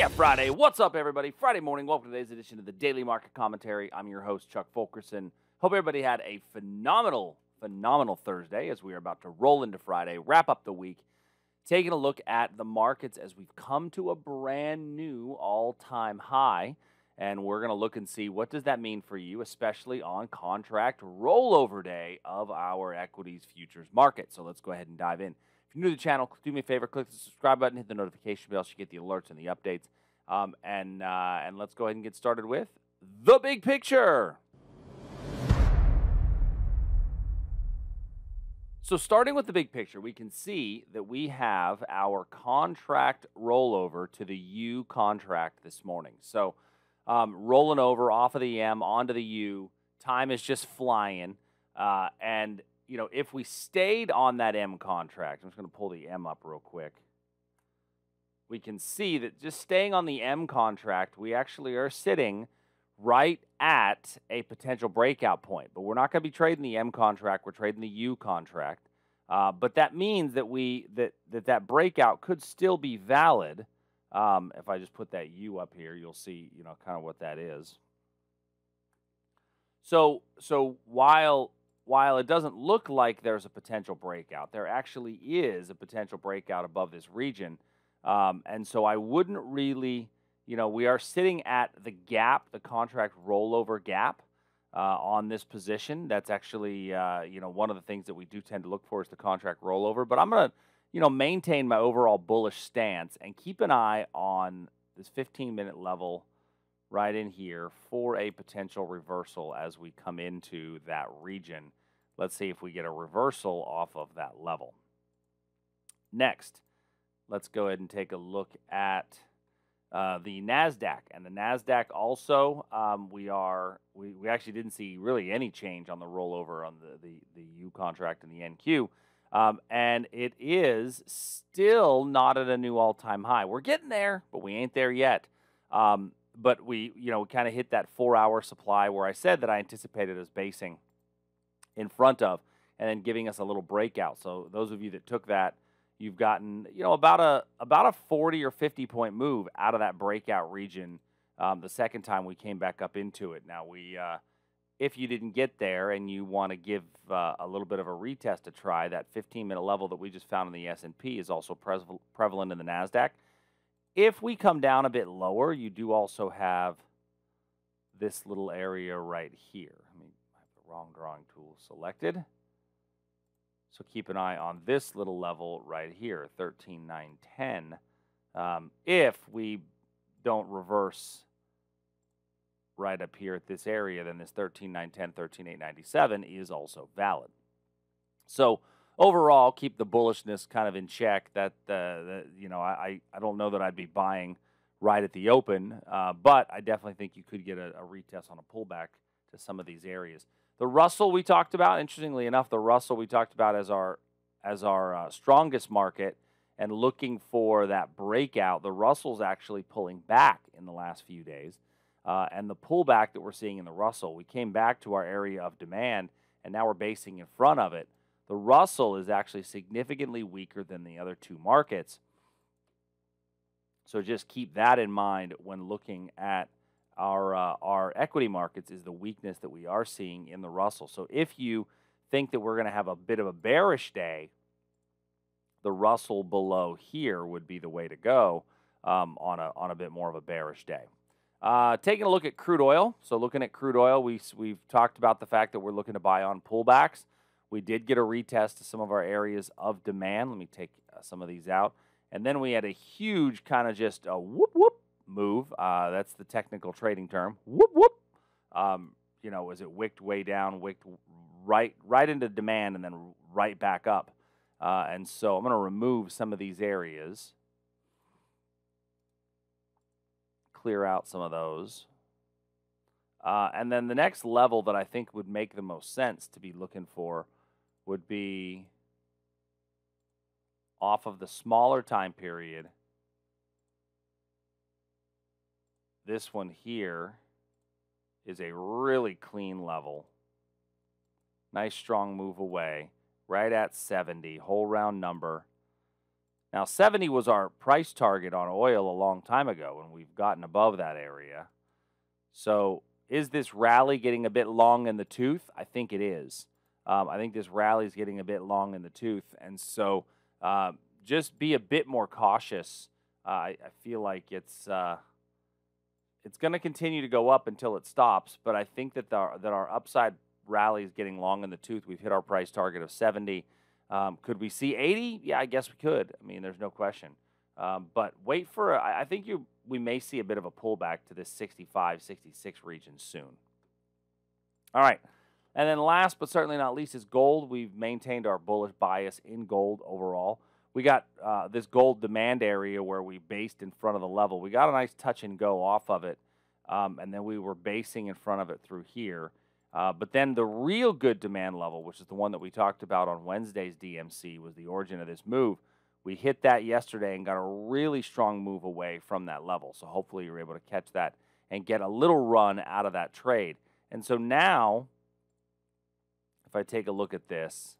Yeah, Friday. What's up, everybody? Friday morning. Welcome to today's edition of the Daily Market Commentary. I'm your host, Chuck Fulkerson. Hope everybody had a phenomenal, phenomenal Thursday as we are about to roll into Friday, wrap up the week, taking a look at the markets as we've come to a brand new all-time high. And we're going to look and see what does that mean for you, especially on contract rollover day of our equities futures market. So let's go ahead and dive in. If you're new to the channel, do me a favor, click the subscribe button, hit the notification bell so you get the alerts and the updates. Um, and uh, and let's go ahead and get started with the big picture. So starting with the big picture, we can see that we have our contract rollover to the U contract this morning. So um, rolling over off of the M onto the U, time is just flying. Uh, and you know, if we stayed on that M contract, I'm just going to pull the M up real quick. We can see that just staying on the M contract, we actually are sitting right at a potential breakout point. But we're not going to be trading the M contract; we're trading the U contract. Uh, but that means that we that that that breakout could still be valid. Um, if I just put that U up here, you'll see, you know, kind of what that is. So so while while it doesn't look like there's a potential breakout, there actually is a potential breakout above this region. Um, and so I wouldn't really, you know, we are sitting at the gap, the contract rollover gap uh, on this position. That's actually, uh, you know, one of the things that we do tend to look for is the contract rollover. But I'm to, you know, maintain my overall bullish stance and keep an eye on this 15 minute level right in here for a potential reversal as we come into that region. Let's see if we get a reversal off of that level. Next, let's go ahead and take a look at uh, the Nasdaq and the Nasdaq. Also, um, we are we, we actually didn't see really any change on the rollover on the the, the U contract and the NQ, um, and it is still not at a new all time high. We're getting there, but we ain't there yet. Um, but we you know we kind of hit that four hour supply where I said that I anticipated us basing in front of and then giving us a little breakout. So those of you that took that, you've gotten you know about a about a 40 or 50 point move out of that breakout region um, the second time we came back up into it. Now we uh, if you didn't get there and you want to give uh, a little bit of a retest to try, that 15 minute level that we just found in the S&P is also prevalent in the Nasdaq. If we come down a bit lower, you do also have this little area right here I mean, I have the wrong drawing tool selected. So keep an eye on this little level right here, 13,910. Um, if we don't reverse right up here at this area, then this 13,910, 13,897 is also valid. So overall, keep the bullishness kind of in check. That, uh, you know, I, I don't know that I'd be buying right at the open, uh, but I definitely think you could get a, a retest on a pullback to some of these areas. The Russell we talked about, interestingly enough, the Russell we talked about as our as our uh, strongest market and looking for that breakout. The Russell's actually pulling back in the last few days. Uh, and the pullback that we're seeing in the Russell, we came back to our area of demand and now we're basing in front of it. The Russell is actually significantly weaker than the other two markets. So just keep that in mind when looking at our uh, our equity markets is the weakness that we are seeing in the Russell. So if you think that we're going to have a bit of a bearish day, the Russell below here would be the way to go um, on a on a bit more of a bearish day. Uh, taking a look at crude oil. So looking at crude oil, we we've talked about the fact that we're looking to buy on pullbacks. We did get a retest to some of our areas of demand. Let me take uh, some of these out. And then we had a huge kind of just a whoop whoop move. Uh, that's the technical trading term. Whoop whoop. Um, you know, was it wicked way down, wicked right right into demand, and then right back up. Uh, and so I'm going to remove some of these areas, clear out some of those. Uh, and then the next level that I think would make the most sense to be looking for would be off of the smaller time period This one here is a really clean level. Nice strong move away, right at 70, whole round number. Now, 70 was our price target on oil a long time ago, and we've gotten above that area. So, is this rally getting a bit long in the tooth? I think it is. Um, I think this rally is getting a bit long in the tooth, and so uh, just be a bit more cautious. Uh, I, I, feel like it's uh, it's going to continue to go up until it stops, but I think that the, that our upside rally is getting long in the tooth. We've hit our price target of 70. Um, could we see 80? Yeah, I guess we could. I mean, there's no question. Um, but wait for, I think you we may see a bit of a pullback to this 65, 66 region soon. All right. And then last but certainly not least is gold. We've maintained our bullish bias in gold overall. We got uh, this gold demand area where we based in front of the level. We got a nice touch and go off of it, um, and then we were basing in front of it through here. Uh, but then the real good demand level, which is the one that we talked about on Wednesday's DMC, was the origin of this move. We hit that yesterday and got a really strong move away from that level. So hopefully you're able to catch that and get a little run out of that trade. And so now, if I take a look at this,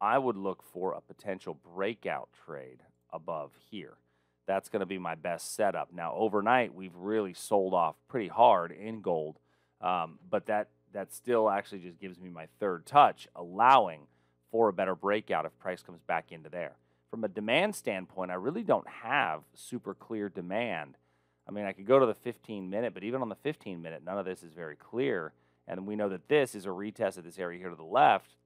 I would look for a potential breakout trade above here. That's going to be my best setup. Now, overnight, we've really sold off pretty hard in gold. Um, but that that still actually just gives me my third touch, allowing for a better breakout if price comes back into there. From a demand standpoint, I really don't have super clear demand. I mean, I could go to the 15 minute, but even on the 15 minute, none of this is very clear. And we know that this is a retest of this area here to the left.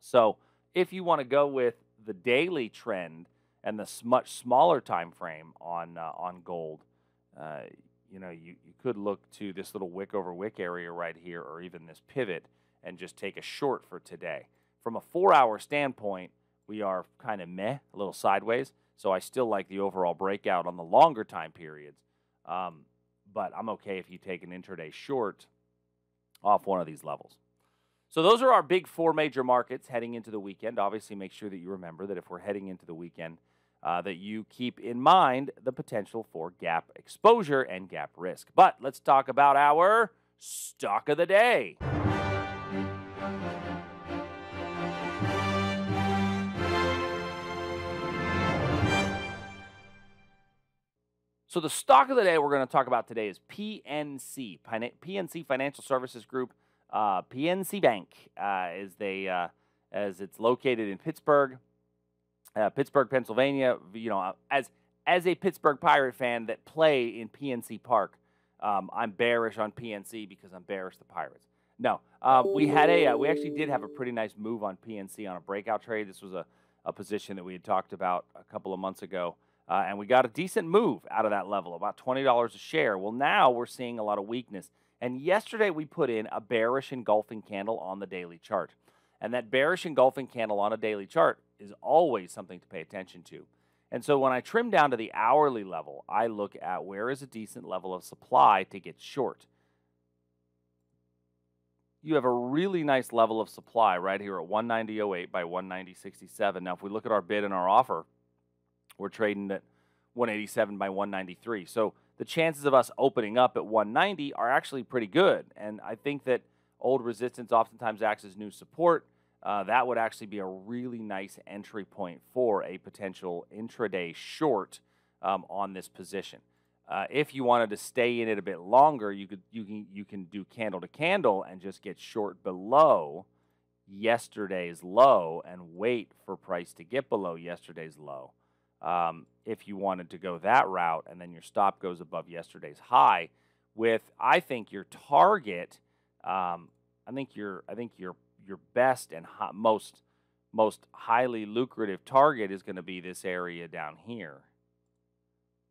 So if you want to go with the daily trend and the much smaller time frame on uh, on gold, uh, you know, you, you could look to this little wick over wick area right here, or even this pivot, and just take a short for today. From a four hour standpoint, we are kind of meh, a little sideways. So I still like the overall breakout on the longer time periods. Um, but I'm okay if you take an intraday short off one of these levels. So those are our big four major markets heading into the weekend. Obviously, make sure that you remember that if we're heading into the weekend, uh, that you keep in mind the potential for gap exposure and gap risk. But let's talk about our stock of the day. So the stock of the day we're going to talk about today is PNC, PNC Financial Services Group. Uh, PNC Bank, uh, as they uh, as it's located in Pittsburgh uh, Pittsburgh, Pennsylvania. You know, as as a Pittsburgh Pirate fan that play in PNC Park, um, I'm bearish on PNC because I'm bearish the Pirates. No, um, we had a uh, we actually did have a pretty nice move on PNC on a breakout trade. This was a, a position that we had talked about a couple of months ago. Uh, and we got a decent move out of that level, about $20 a share. Well, now we're seeing a lot of weakness. And yesterday we put in a bearish engulfing candle on the daily chart. And that bearish engulfing candle on a daily chart is always something to pay attention to. And so when I trim down to the hourly level, I look at where is a decent level of supply to get short. You have a really nice level of supply right here at 190.08 by 190.67. Now, if we look at our bid and our offer, we're trading at 187 by 193. So the chances of us opening up at 190 are actually pretty good. And I think that old resistance oftentimes acts as new support uh, that would actually be a really nice entry point for a potential intraday short um, on this position. Uh, if you wanted to stay in it a bit longer, you could you can you can do candle to candle and just get short below yesterday's low and wait for price to get below yesterday's low. Um, if you wanted to go that route and then your stop goes above yesterday's high, with I think your target, um, I think your I think your your best and most most highly lucrative target is going to be this area down here,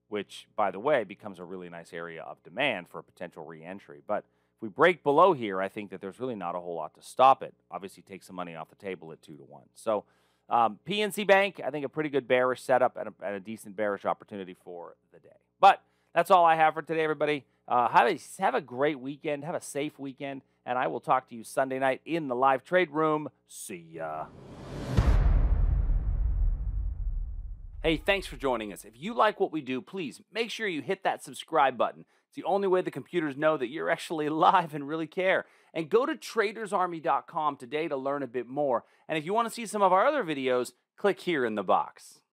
which, by the way, becomes a really nice area of demand for a potential reentry. But if we break below here, I think that there's really not a whole lot to stop it. Obviously, take some money off the table at two to one. So, um, PNC Bank, I think a pretty good bearish setup and a, and a, decent bearish opportunity for the day. But that's all I have for today, everybody. Uh, have a have a great weekend. Have a safe weekend and I will talk to you Sunday night in the live trade room. See ya. Hey, thanks for joining us. If you like what we do, please make sure you hit that subscribe button. It's the only way the computers know that you're actually alive and really care. And go to tradersarmy.com today to learn a bit more. And if you want to see some of our other videos, click here in the box.